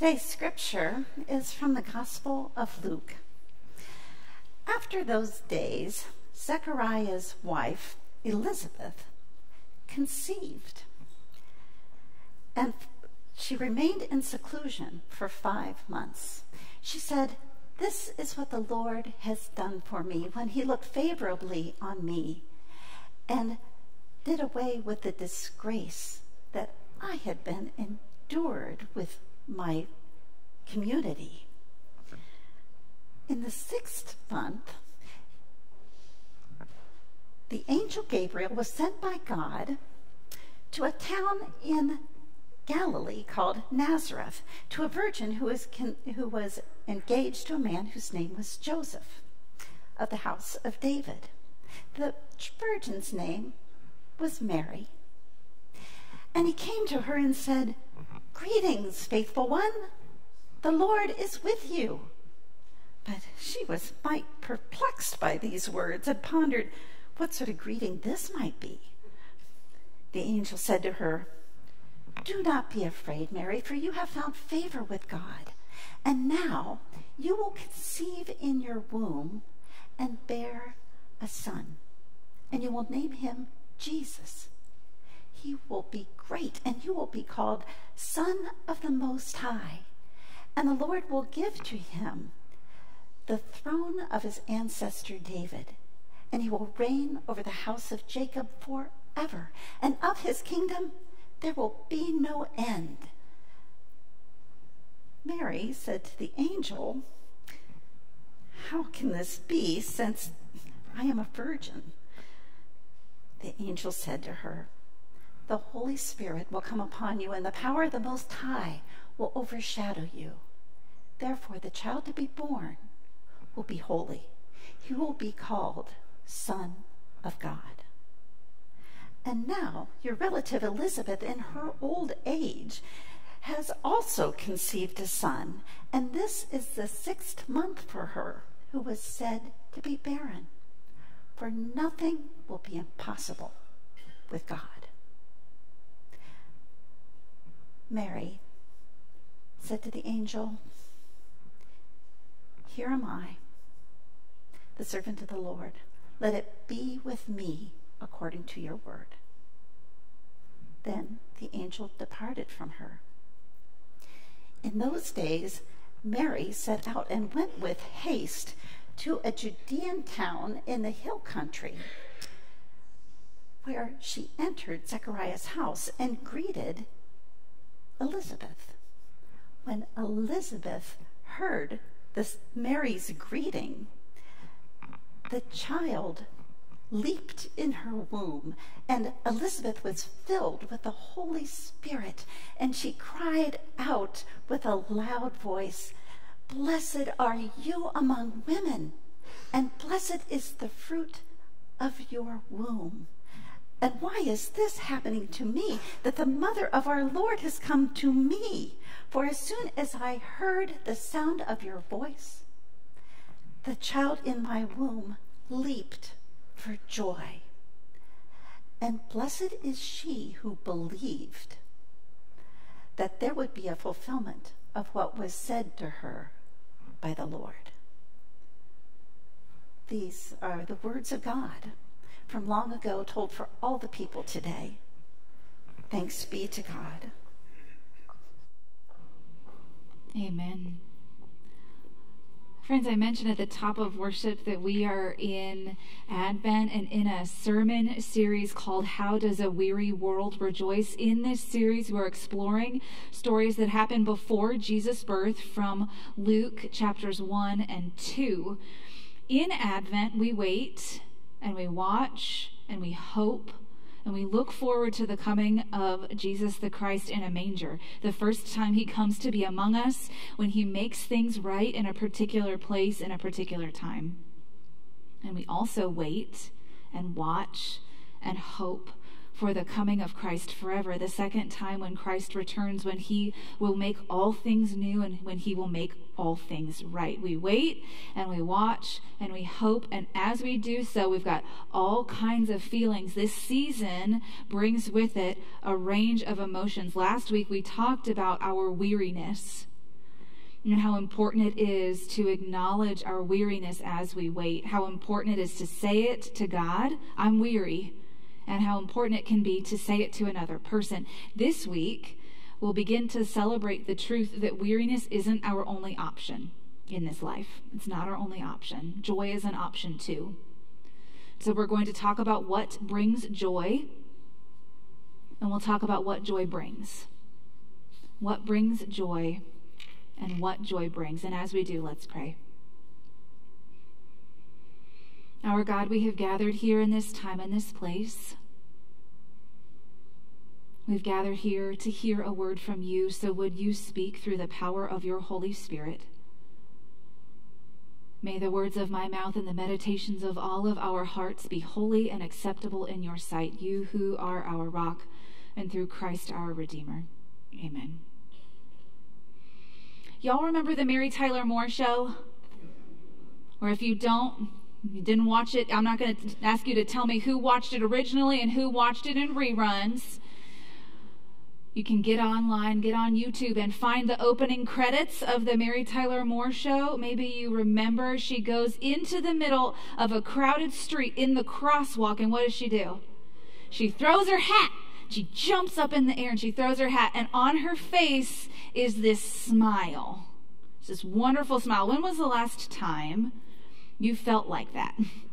Today's scripture is from the Gospel of Luke. After those days, Zechariah's wife, Elizabeth, conceived. And she remained in seclusion for five months. She said, This is what the Lord has done for me when he looked favorably on me and did away with the disgrace that I had been endured with my community. In the sixth month, the angel Gabriel was sent by God to a town in Galilee called Nazareth to a virgin who was, who was engaged to a man whose name was Joseph of the house of David. The virgin's name was Mary. And he came to her and said, Greetings, faithful one. The Lord is with you. But she was quite perplexed by these words and pondered what sort of greeting this might be. The angel said to her, Do not be afraid, Mary, for you have found favor with God. And now you will conceive in your womb and bear a son, and you will name him Jesus. He will be great, and you will be called Son of the Most High. And the Lord will give to him the throne of his ancestor David, and he will reign over the house of Jacob forever, and of his kingdom there will be no end. Mary said to the angel, How can this be since I am a virgin? The angel said to her, The Holy Spirit will come upon you, and the power of the Most High will overshadow you. Therefore, the child to be born will be holy. He will be called Son of God. And now, your relative Elizabeth, in her old age, has also conceived a son, and this is the sixth month for her, who was said to be barren for nothing will be impossible with God. Mary said to the angel, Here am I, the servant of the Lord. Let it be with me according to your word. Then the angel departed from her. In those days, Mary set out and went with haste to a Judean town in the hill country where she entered Zechariah's house and greeted Elizabeth. When Elizabeth heard this Mary's greeting, the child leaped in her womb, and Elizabeth was filled with the Holy Spirit, and she cried out with a loud voice, Blessed are you among women, and blessed is the fruit of your womb. And why is this happening to me, that the mother of our Lord has come to me? For as soon as I heard the sound of your voice, the child in my womb leaped for joy. And blessed is she who believed that there would be a fulfillment of what was said to her by the Lord. These are the words of God from long ago told for all the people today. Thanks be to God. Amen. Friends, I mentioned at the top of worship that we are in Advent and in a sermon series called How Does a Weary World Rejoice? In this series, we're exploring stories that happened before Jesus' birth from Luke chapters 1 and 2. In Advent, we wait and we watch and we hope and we look forward to the coming of Jesus the Christ in a manger. The first time he comes to be among us when he makes things right in a particular place in a particular time. And we also wait and watch and hope for the coming of Christ forever, the second time when Christ returns, when he will make all things new and when he will make all things right. We wait and we watch and we hope, and as we do so, we've got all kinds of feelings. This season brings with it a range of emotions. Last week we talked about our weariness and how important it is to acknowledge our weariness as we wait, how important it is to say it to God, I'm weary, and how important it can be to say it to another person. This week, we'll begin to celebrate the truth that weariness isn't our only option in this life. It's not our only option. Joy is an option too. So, we're going to talk about what brings joy, and we'll talk about what joy brings. What brings joy, and what joy brings. And as we do, let's pray. Our God, we have gathered here in this time and this place. We've gathered here to hear a word from you, so would you speak through the power of your Holy Spirit? May the words of my mouth and the meditations of all of our hearts be holy and acceptable in your sight, you who are our rock, and through Christ our Redeemer. Amen. Y'all remember the Mary Tyler Moore show? Or if you don't, you didn't watch it, I'm not going to ask you to tell me who watched it originally and who watched it in reruns. You can get online, get on YouTube, and find the opening credits of the Mary Tyler Moore show. Maybe you remember she goes into the middle of a crowded street in the crosswalk, and what does she do? She throws her hat. She jumps up in the air and she throws her hat, and on her face is this smile. It's this wonderful smile. When was the last time you felt like that?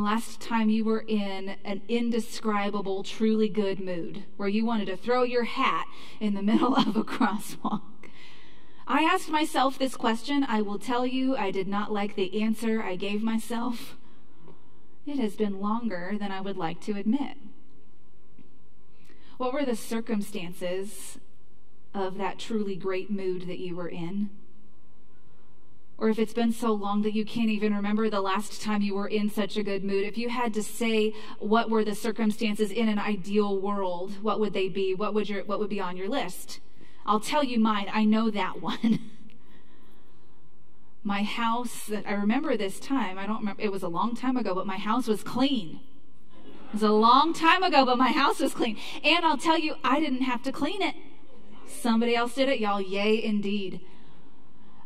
Last time you were in an indescribable, truly good mood where you wanted to throw your hat in the middle of a crosswalk. I asked myself this question. I will tell you, I did not like the answer I gave myself. It has been longer than I would like to admit. What were the circumstances of that truly great mood that you were in? Or if it's been so long that you can't even remember the last time you were in such a good mood, if you had to say what were the circumstances in an ideal world, what would they be? What would your what would be on your list? I'll tell you mine. I know that one. my house, I remember this time. I don't remember it was a long time ago, but my house was clean. It was a long time ago, but my house was clean. And I'll tell you, I didn't have to clean it. Somebody else did it, y'all. Yay, indeed.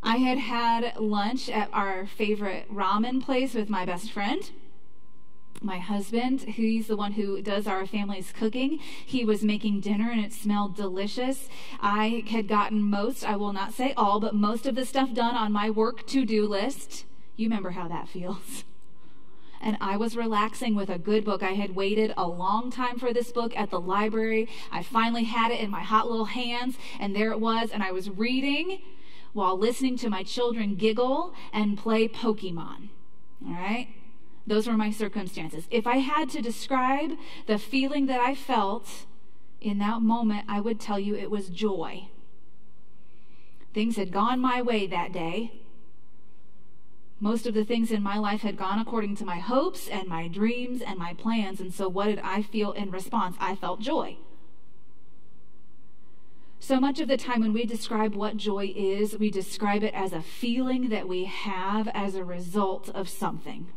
I had had lunch at our favorite ramen place with my best friend. My husband, he's the one who does our family's cooking, he was making dinner and it smelled delicious. I had gotten most, I will not say all, but most of the stuff done on my work to do list. You remember how that feels. and I was relaxing with a good book. I had waited a long time for this book at the library. I finally had it in my hot little hands, and there it was, and I was reading while listening to my children giggle and play Pokemon. All right? Those were my circumstances. If I had to describe the feeling that I felt in that moment, I would tell you it was joy. Things had gone my way that day. Most of the things in my life had gone according to my hopes and my dreams and my plans. And so, what did I feel in response? I felt joy. So much of the time when we describe what joy is, we describe it as a feeling that we have as a result of something.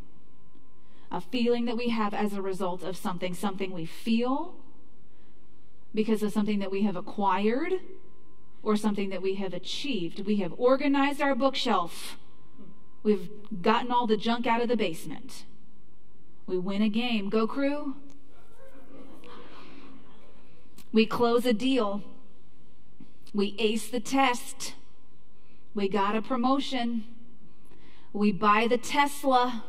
A feeling that we have as a result of something, something we feel because of something that we have acquired or something that we have achieved. We have organized our bookshelf. We've gotten all the junk out of the basement. We win a game. Go, crew. We close a deal. We ace the test. We got a promotion. We buy the Tesla.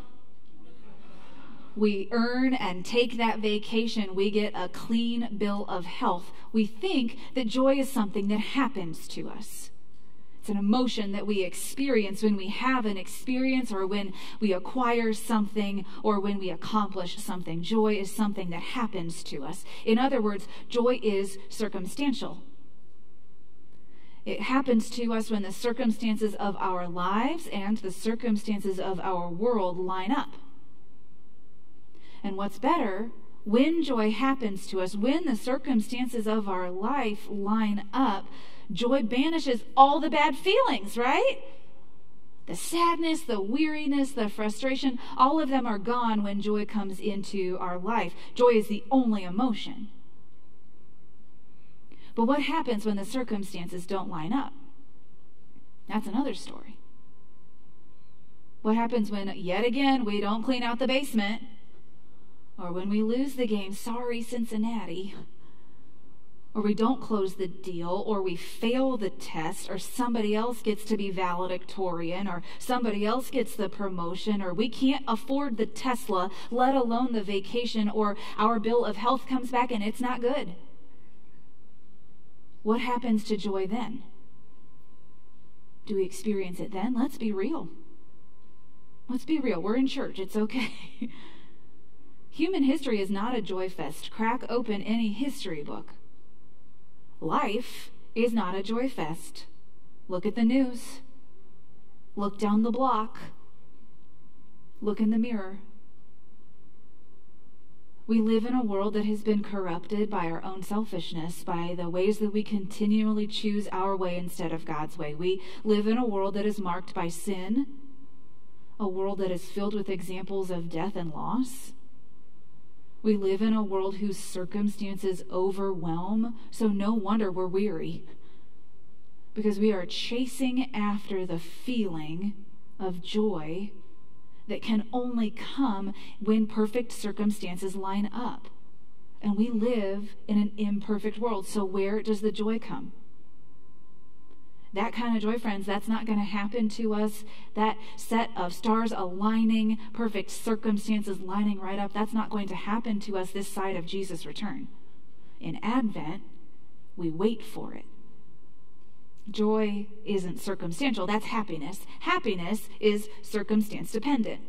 We earn and take that vacation. We get a clean bill of health. We think that joy is something that happens to us. It's an emotion that we experience when we have an experience or when we acquire something or when we accomplish something. Joy is something that happens to us. In other words, joy is circumstantial. It happens to us when the circumstances of our lives and the circumstances of our world line up. And what's better, when joy happens to us, when the circumstances of our life line up, joy banishes all the bad feelings, right? The sadness, the weariness, the frustration, all of them are gone when joy comes into our life. Joy is the only emotion But what happens when the circumstances don't line up? That's another story. What happens when, yet again, we don't clean out the basement? Or when we lose the game, sorry, Cincinnati or we don't close the deal, or we fail the test, or somebody else gets to be valedictorian, or somebody else gets the promotion, or we can't afford the Tesla, let alone the vacation, or our bill of health comes back and it's not good. What happens to joy then? Do we experience it then? Let's be real. Let's be real. We're in church. It's okay. Human history is not a joy fest. Crack open any history book. Life is not a joy fest. Look at the news. Look down the block. Look in the mirror. We live in a world that has been corrupted by our own selfishness, by the ways that we continually choose our way instead of God's way. We live in a world that is marked by sin, a world that is filled with examples of death and loss, we live in a world whose circumstances overwhelm, so no wonder we're weary. Because we are chasing after the feeling of joy that can only come when perfect circumstances line up. And we live in an imperfect world, so where does the joy come? That kind of joy, friends, that's not going to happen to us. That set of stars aligning, perfect circumstances lining right up, that's not going to happen to us this side of Jesus' return. In Advent, we wait for it. Joy isn't circumstantial, that's happiness. Happiness is circumstance dependent.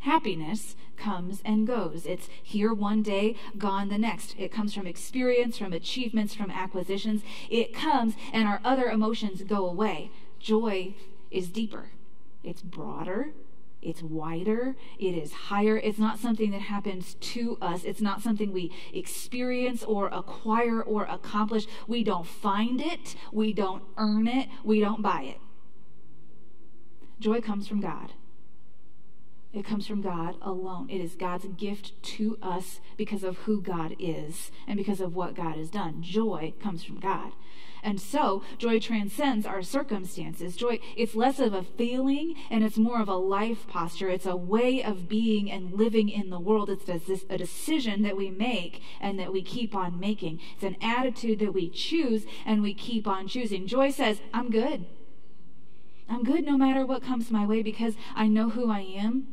Happiness comes and goes. It's here one day, gone the next. It comes from experience, from achievements, from acquisitions. It comes and our other emotions go away. Joy is deeper, it's broader, it's wider, it is higher. It's not something that happens to us, it's not something we experience or acquire or accomplish. We don't find it, we don't earn it, we don't buy it. Joy comes from God. It comes from God alone. It is God's gift to us because of who God is and because of what God has done. Joy comes from God. And so, joy transcends our circumstances. Joy, it's less of a feeling and it's more of a life posture. It's a way of being and living in the world. It's a decision that we make and that we keep on making. It's an attitude that we choose and we keep on choosing. Joy says, I'm good. I'm good no matter what comes my way because I know who I am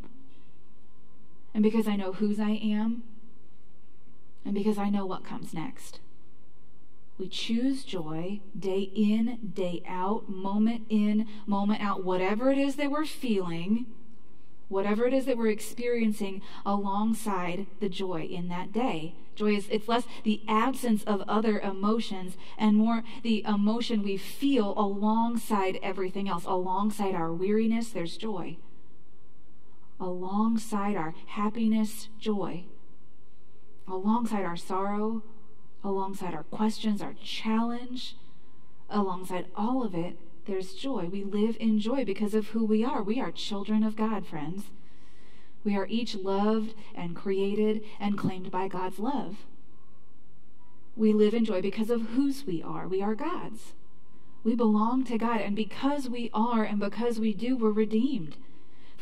and because I know whose I am, and because I know what comes next. We choose joy day in, day out, moment in, moment out, whatever it is that we're feeling, whatever it is that we're experiencing alongside the joy in that day. Joy is it's less the absence of other emotions and more the emotion we feel alongside everything else. Alongside our weariness, there's joy alongside our happiness, joy, alongside our sorrow, alongside our questions, our challenge, alongside all of it, there's joy. We live in joy because of who we are. We are children of God, friends. We are each loved and created and claimed by God's love. We live in joy because of whose we are. We are God's. We belong to God, and because we are and because we do, we're redeemed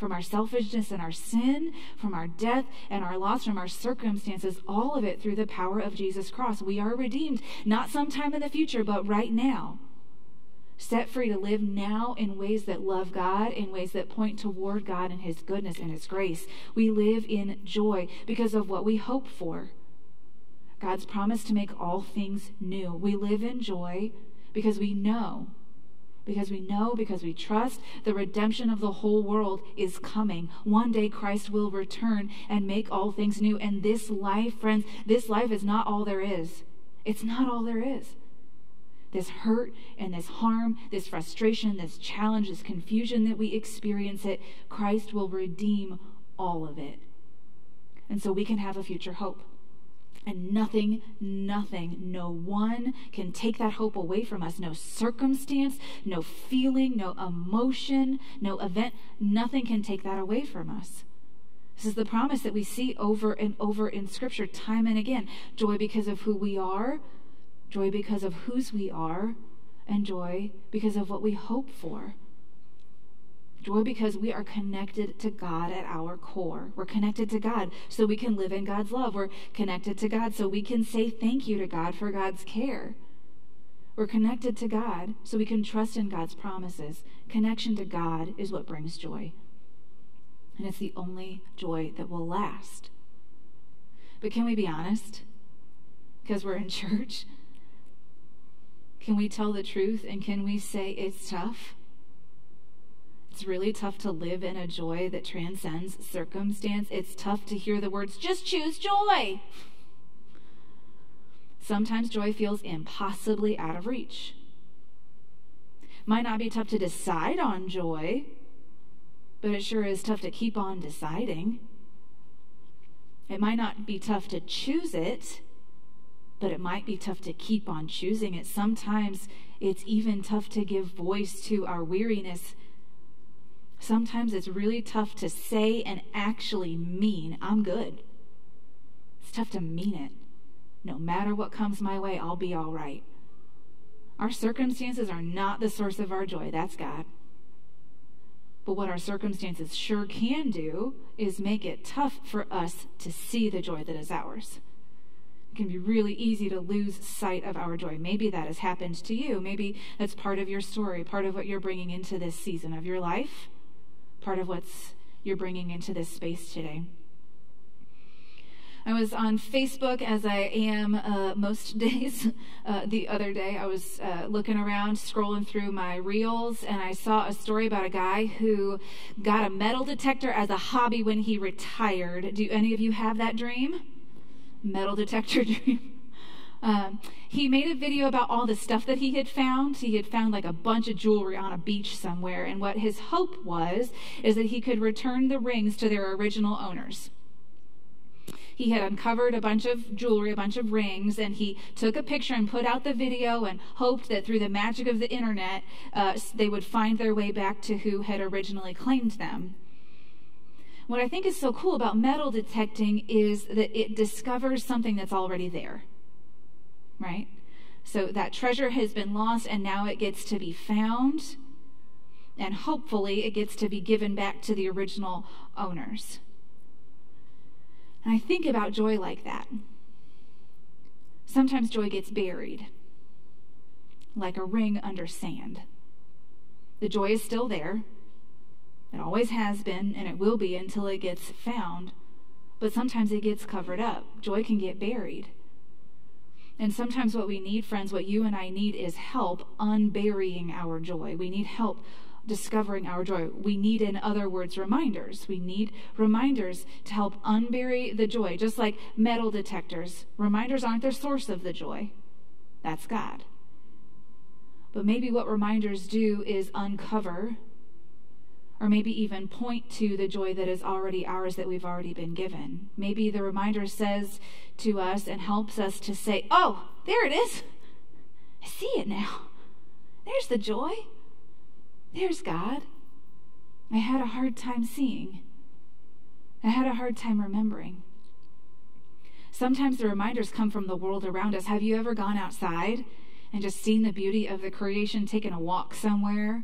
from our selfishness and our sin, from our death and our loss, from our circumstances, all of it through the power of Jesus' cross. We are redeemed, not sometime in the future, but right now. Set free to live now in ways that love God, in ways that point toward God and His goodness and His grace. We live in joy because of what we hope for. God's promise to make all things new. We live in joy because we know because we know, because we trust, the redemption of the whole world is coming. One day Christ will return and make all things new. And this life, friends, this life is not all there is. It's not all there is. This hurt and this harm, this frustration, this challenge, this confusion that we experience it, Christ will redeem all of it. And so we can have a future hope. And nothing, nothing, no one can take that hope away from us. No circumstance, no feeling, no emotion, no event, nothing can take that away from us. This is the promise that we see over and over in Scripture, time and again. Joy because of who we are, joy because of whose we are, and joy because of what we hope for. Joy because we are connected to God at our core. We're connected to God so we can live in God's love. We're connected to God so we can say thank you to God for God's care. We're connected to God so we can trust in God's promises. Connection to God is what brings joy. And it's the only joy that will last. But can we be honest? Because we're in church. Can we tell the truth and can we say it's tough? It's really tough to live in a joy that transcends circumstance. It's tough to hear the words, just choose joy. Sometimes joy feels impossibly out of reach. Might not be tough to decide on joy, but it sure is tough to keep on deciding. It might not be tough to choose it, but it might be tough to keep on choosing it. Sometimes it's even tough to give voice to our weariness Sometimes it's really tough to say and actually mean, I'm good. It's tough to mean it. No matter what comes my way, I'll be all right. Our circumstances are not the source of our joy, that's God. But what our circumstances sure can do is make it tough for us to see the joy that is ours. It can be really easy to lose sight of our joy. Maybe that has happened to you. Maybe that's part of your story, part of what you're bringing into this season of your life part of what's you're bringing into this space today. I was on Facebook as I am uh, most days. Uh, the other day, I was uh, looking around, scrolling through my reels, and I saw a story about a guy who got a metal detector as a hobby when he retired. Do any of you have that dream? Metal detector dream? Um, he made a video about all the stuff that he had found. He had found like a bunch of jewelry on a beach somewhere, and what his hope was is that he could return the rings to their original owners. He had uncovered a bunch of jewelry, a bunch of rings, and he took a picture and put out the video and hoped that through the magic of the internet, uh, they would find their way back to who had originally claimed them. What I think is so cool about metal detecting is that it discovers something that's already there right? So that treasure has been lost and now it gets to be found. And hopefully it gets to be given back to the original owners. And I think about joy like that. Sometimes joy gets buried, like a ring under sand. The joy is still there. It always has been, and it will be until it gets found. But sometimes it gets covered up. Joy can get buried. And sometimes what we need, friends, what you and I need is help unburying our joy. We need help discovering our joy. We need, in other words, reminders. We need reminders to help unbury the joy, just like metal detectors. Reminders aren't the source of the joy, that's God. But maybe what reminders do is uncover or maybe even point to the joy that is already ours that we've already been given. Maybe the reminder says to us and helps us to say, Oh, there it is. I see it now. There's the joy. There's God. I had a hard time seeing. I had a hard time remembering. Sometimes the reminders come from the world around us. Have you ever gone outside and just seen the beauty of the creation, taken a walk somewhere,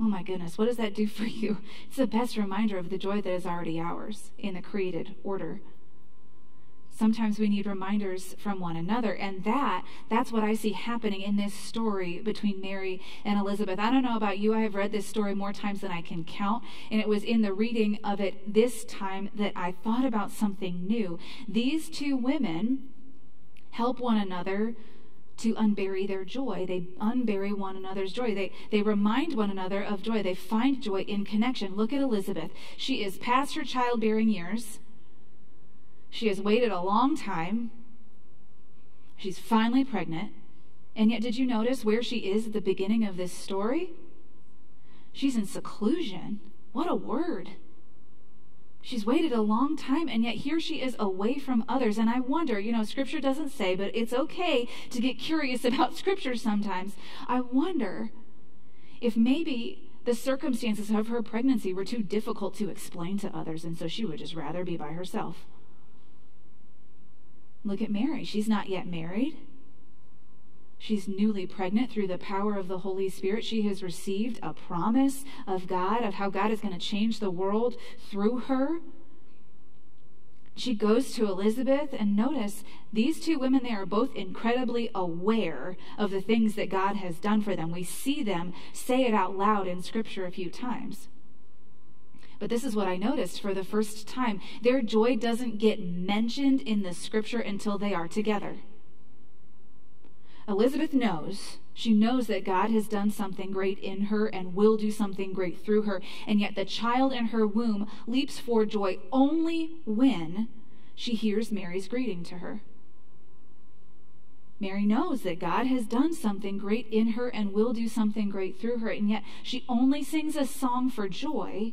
Oh my goodness, what does that do for you? It's the best reminder of the joy that is already ours in the created order. Sometimes we need reminders from one another, and that that's what I see happening in this story between Mary and Elizabeth. I don't know about you, I have read this story more times than I can count, and it was in the reading of it this time that I thought about something new. These two women help one another to unbury their joy. They unbury one another's joy. They, they remind one another of joy. They find joy in connection. Look at Elizabeth. She is past her childbearing years. She has waited a long time. She's finally pregnant. And yet, did you notice where she is at the beginning of this story? She's in seclusion. What a word. She's waited a long time, and yet here she is away from others. And I wonder, you know, Scripture doesn't say, but it's okay to get curious about Scripture sometimes. I wonder if maybe the circumstances of her pregnancy were too difficult to explain to others, and so she would just rather be by herself. Look at Mary. She's not yet married. She's newly pregnant through the power of the Holy Spirit. She has received a promise of God, of how God is going to change the world through her. She goes to Elizabeth, and notice these two women, they are both incredibly aware of the things that God has done for them. We see them say it out loud in Scripture a few times. But this is what I noticed for the first time. Their joy doesn't get mentioned in the Scripture until they are together. Elizabeth knows. She knows that God has done something great in her and will do something great through her. And yet the child in her womb leaps for joy only when she hears Mary's greeting to her. Mary knows that God has done something great in her and will do something great through her. And yet she only sings a song for joy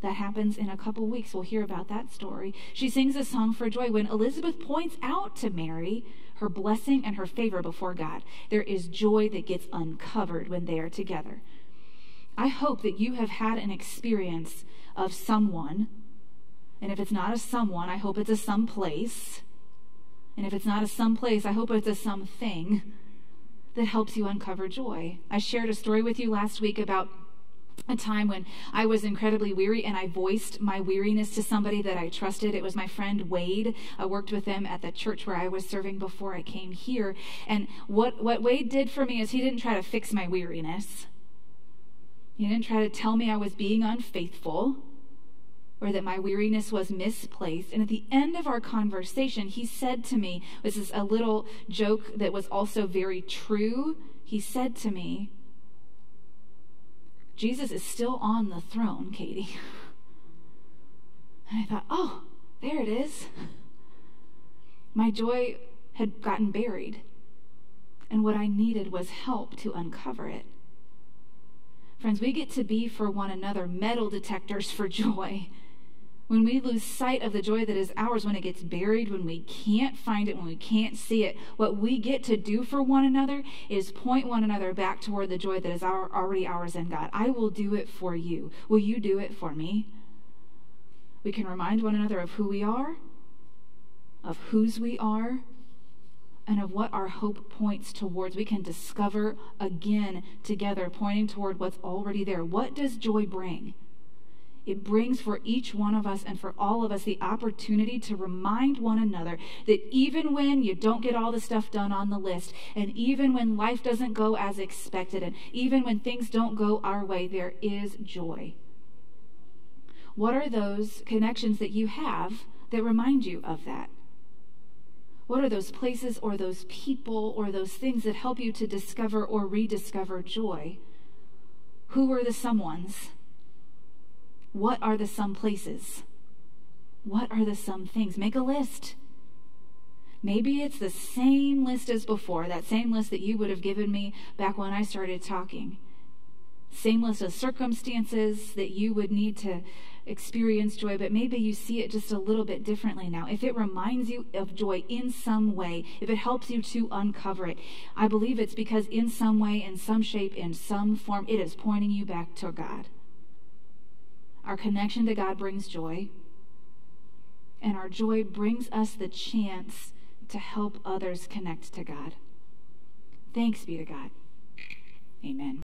that happens in a couple weeks. We'll hear about that story. She sings a song for joy when Elizabeth points out to Mary her blessing and her favor before God. There is joy that gets uncovered when they are together. I hope that you have had an experience of someone, and if it's not a someone, I hope it's a someplace. And if it's not a someplace, I hope it's a something that helps you uncover joy. I shared a story with you last week about a time when I was incredibly weary and I voiced my weariness to somebody that I trusted. It was my friend Wade. I worked with him at the church where I was serving before I came here. And what, what Wade did for me is he didn't try to fix my weariness. He didn't try to tell me I was being unfaithful or that my weariness was misplaced. And at the end of our conversation, he said to me, this is a little joke that was also very true. He said to me, Jesus is still on the throne, Katie. And I thought, oh, there it is. My joy had gotten buried, and what I needed was help to uncover it. Friends, we get to be for one another metal detectors for joy when we lose sight of the joy that is ours, when it gets buried, when we can't find it, when we can't see it, what we get to do for one another is point one another back toward the joy that is our, already ours in God. I will do it for you. Will you do it for me? We can remind one another of who we are, of whose we are, and of what our hope points towards. We can discover again together, pointing toward what's already there. What does joy bring? It brings for each one of us and for all of us the opportunity to remind one another that even when you don't get all the stuff done on the list, and even when life doesn't go as expected, and even when things don't go our way, there is joy. What are those connections that you have that remind you of that? What are those places or those people or those things that help you to discover or rediscover joy? Who are the someones? What are the some places? What are the some things? Make a list. Maybe it's the same list as before, that same list that you would have given me back when I started talking. Same list of circumstances that you would need to experience joy, but maybe you see it just a little bit differently now. If it reminds you of joy in some way, if it helps you to uncover it, I believe it's because in some way, in some shape, in some form, it is pointing you back to God. Our connection to God brings joy, and our joy brings us the chance to help others connect to God. Thanks be to God. Amen.